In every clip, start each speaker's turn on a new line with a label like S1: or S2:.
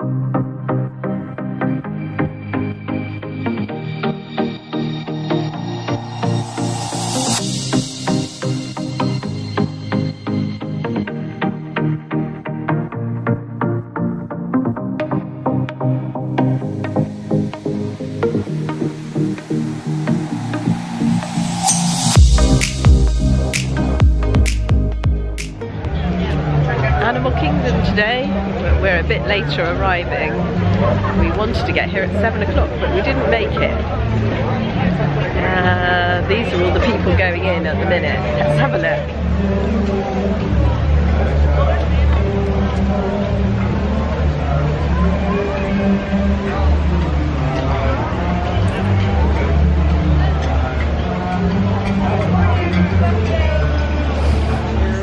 S1: Animal later arriving. We wanted to get here at 7 o'clock, but we didn't make it. Uh, these are all the people going in at the minute. Let's have a look.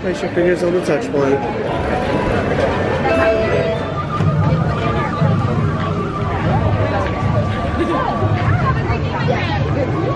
S2: Place your fingers on the touch point.
S3: Star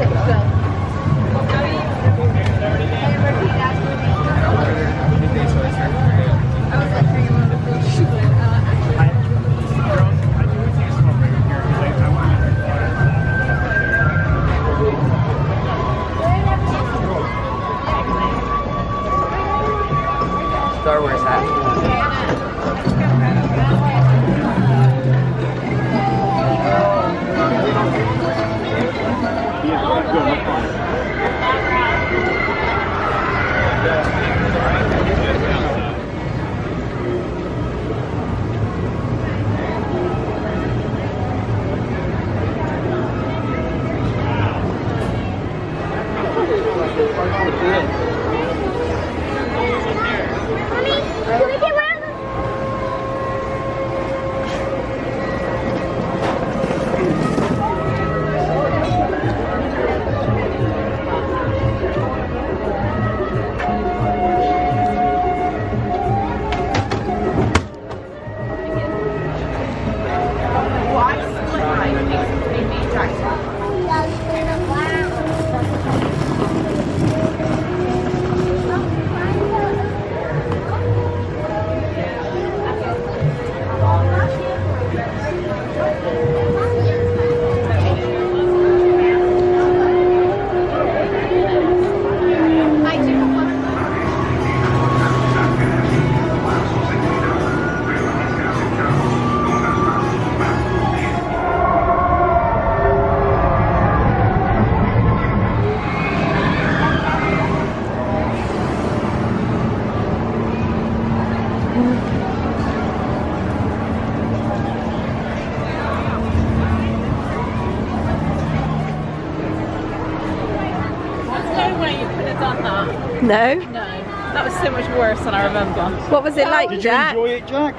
S4: was
S1: it like,
S2: Did you
S1: Jack?
S2: enjoy it, Jack?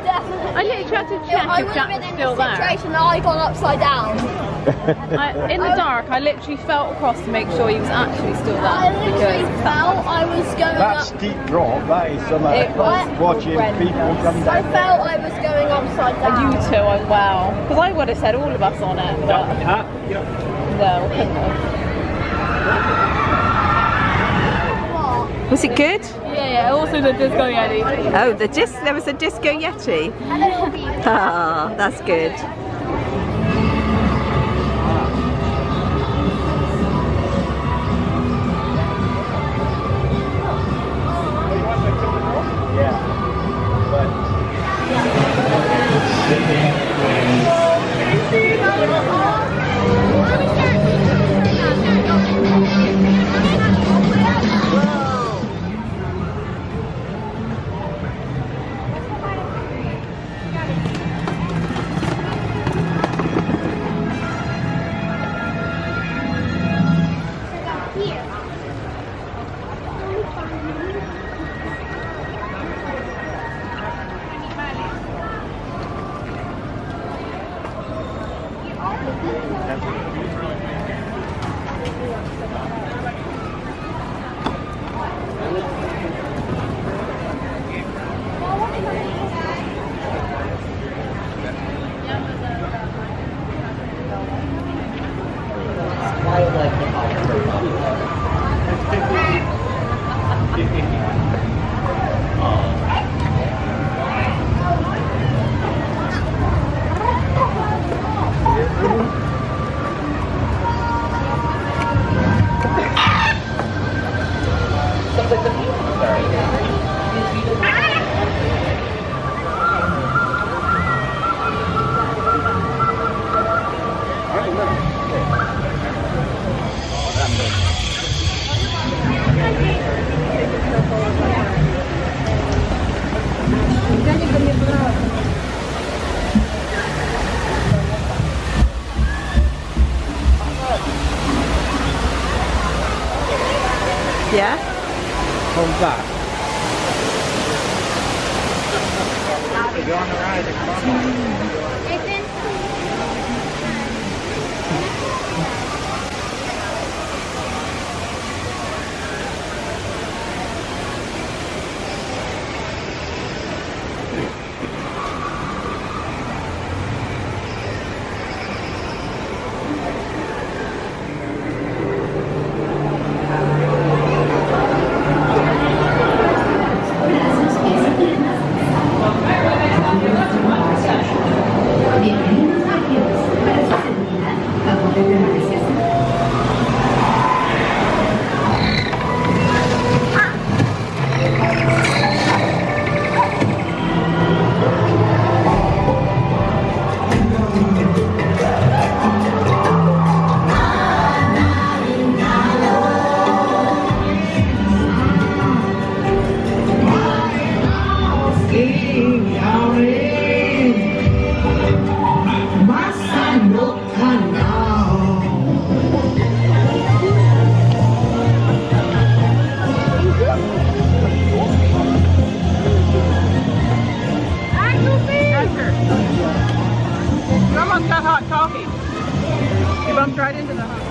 S4: I literally tried to check
S5: I
S4: if
S5: would have
S4: was
S5: been in
S4: still
S5: the
S4: there.
S5: situation that I got upside down.
S4: I, in the dark, I literally felt across to make sure he was actually still
S5: I
S4: there.
S5: literally
S4: Because
S5: felt I was going
S6: That
S5: up.
S6: steep drop, that is some
S4: It was
S6: watching people come down.
S5: I felt I was going upside down.
S4: you
S5: too,
S4: two, I, wow. Because I would have said all of us on it, but no, couldn't have.
S1: Was it good?
S4: Yeah, yeah, also the disco yeti.
S1: Oh, the dis there was a disco yeti. Ah, that's good.
S7: Bumped right into the hot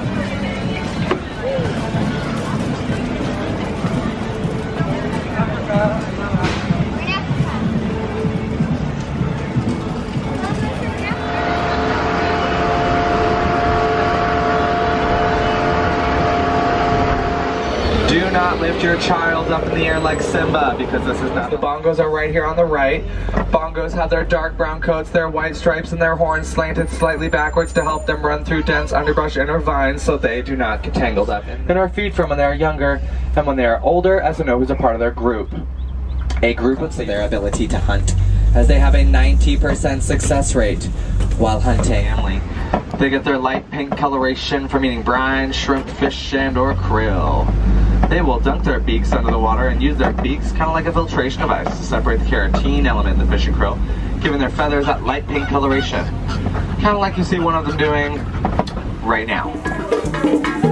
S8: in the air like Simba because this is not. The bongos are right here on the right. Bongos have their dark brown coats, their white stripes, and their horns slanted slightly backwards to help them run through dense underbrush and or vines so they do not get tangled up in or feed from when they are younger and when they are older as to know who's a part of their group. A group of
S9: their ability to hunt, as they have a 90% success rate while hunting.
S8: They get their light pink coloration from eating brine, shrimp, fish, and or krill. They will dunk their beaks under the water and use their beaks kind of like a filtration device to separate the carotene element in the fish and krill, giving their feathers that light pink coloration. Kind of like you see one of them doing right now.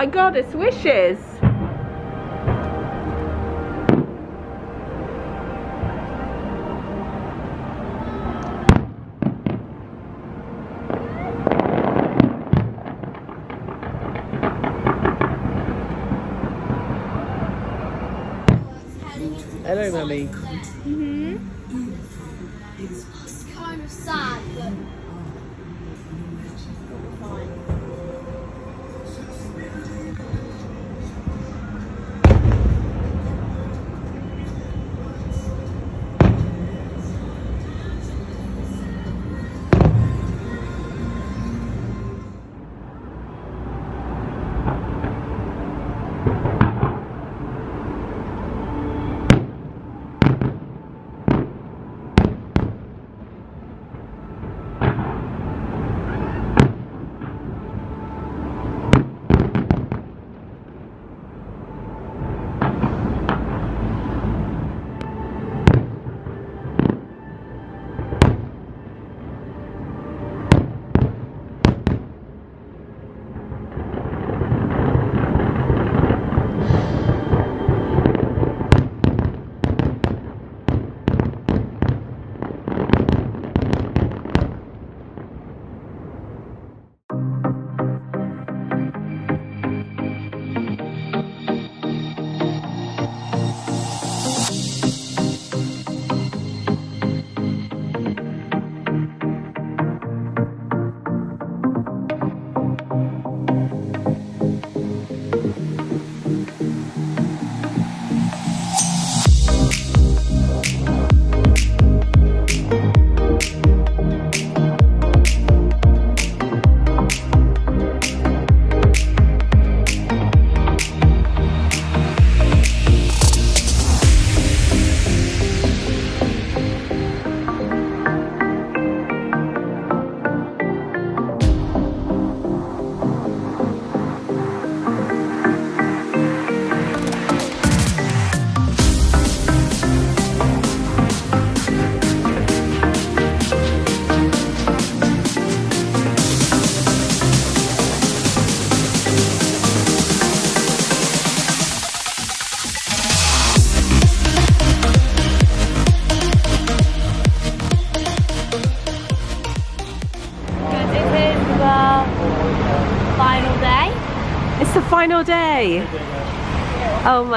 S10: My god, it's wishes.
S1: Hello, Mummy. Mm-hmm.
S5: It's kind of sad, but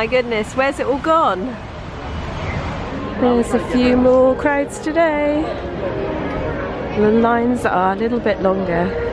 S10: my goodness, where's it all gone? There's a few more crowds today. The lines are a little bit longer.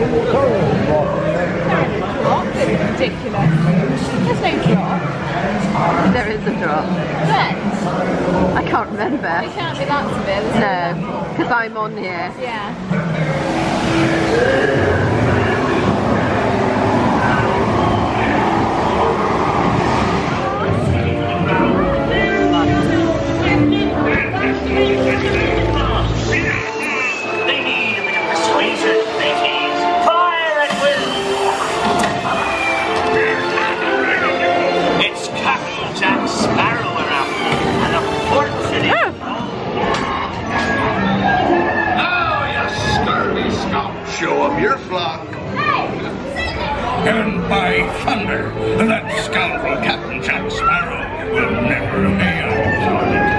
S11: It's
S4: ridiculous. There's no drop.
S5: There is a drop. I can't remember.
S4: It can't be that severe.
S5: No, because I'm on here.
S4: Yeah.
S12: Thank you. Oh.
S13: oh, you scurvy scum. Show up your flock.
S14: And by thunder, that scoundrel Captain Jack Sparrow will never
S12: hail
S5: Hornet.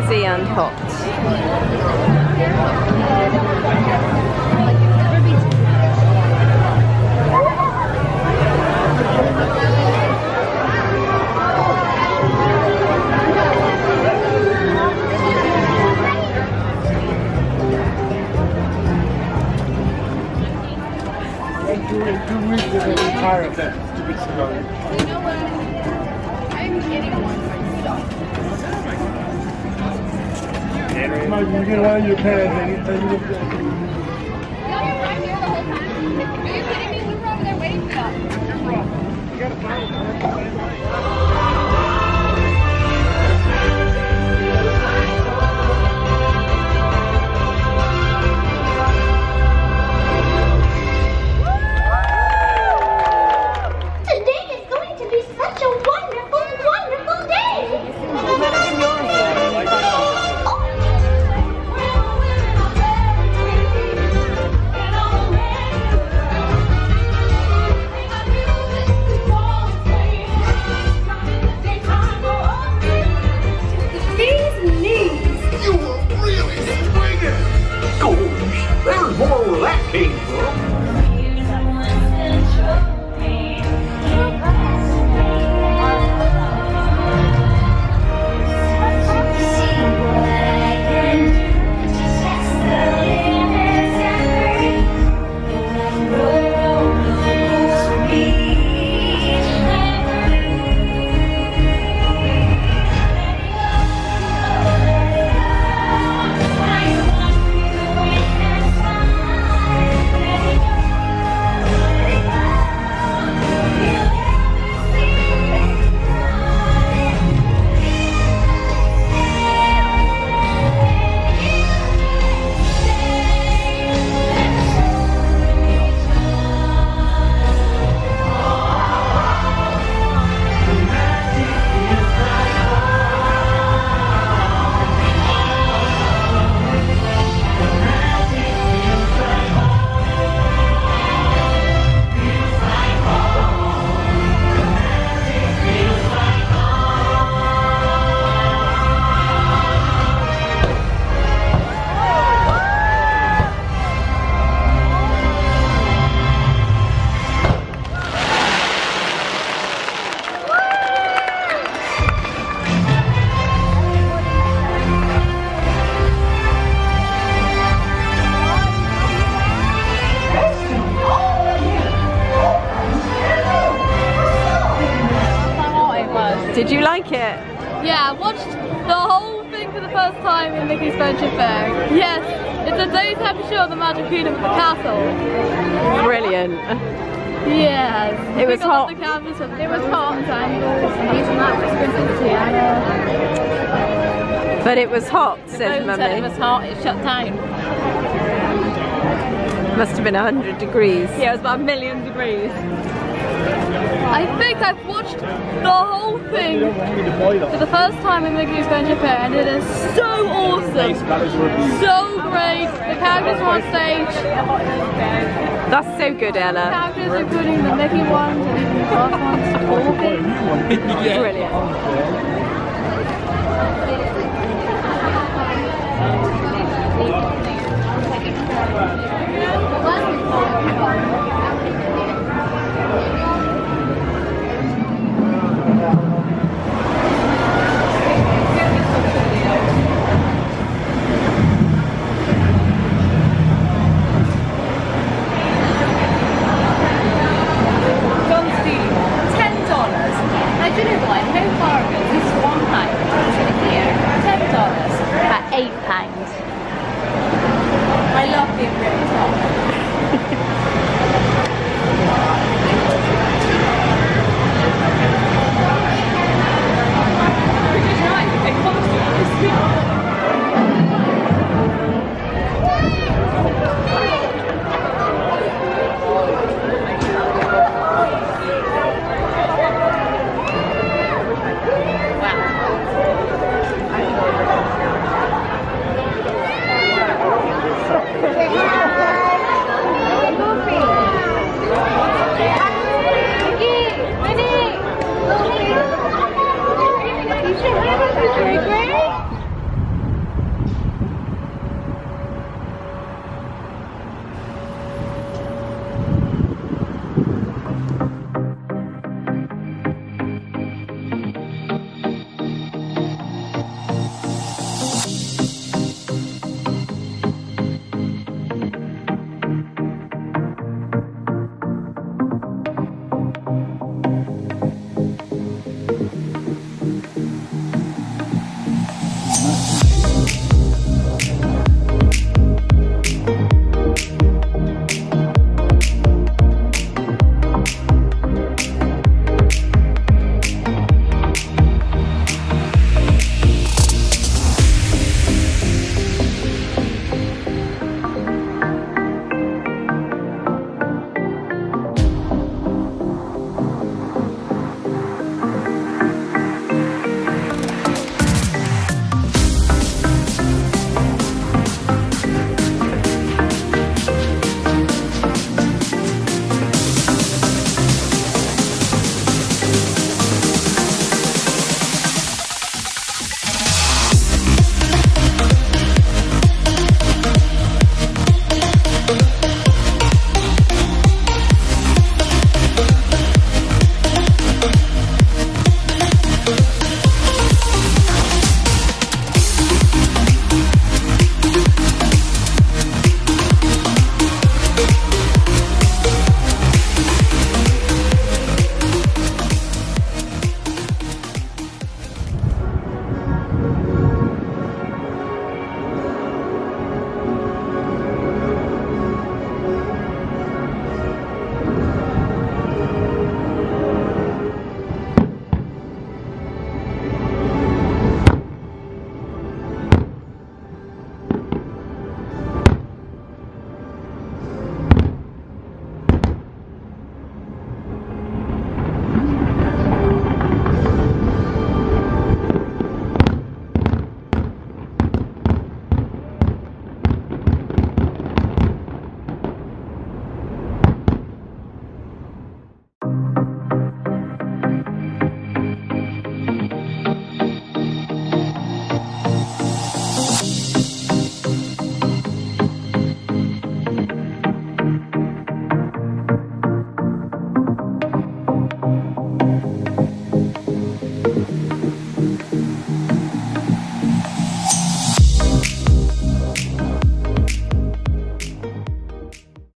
S5: busy and hot.
S1: It?
S7: Yeah, I watched the whole thing for the first time in Mickey's Friendship Faire. Yes, it's a daytime show of the Magic Kingdom at the castle.
S1: Brilliant.
S7: Yes.
S1: It was hot.
S7: The canvas it was hot. And using that for expensive
S1: But it was hot, says
S7: said it was hot. It shut down.
S1: Must have been 100 degrees.
S7: Yeah, it was about a million degrees. I think I've watched the whole thing for the first time in Mickey's Friendship Faire and it is so awesome. So great. The characters are on stage.
S1: That's so good, Ella.
S7: The
S1: Ella.
S7: characters, including the Mickey ones and even the Buzz ones, talking.
S1: Brilliant.
S4: third one, no farmers, this one? one pound. Here, ten dollars at eight pound. I love the American.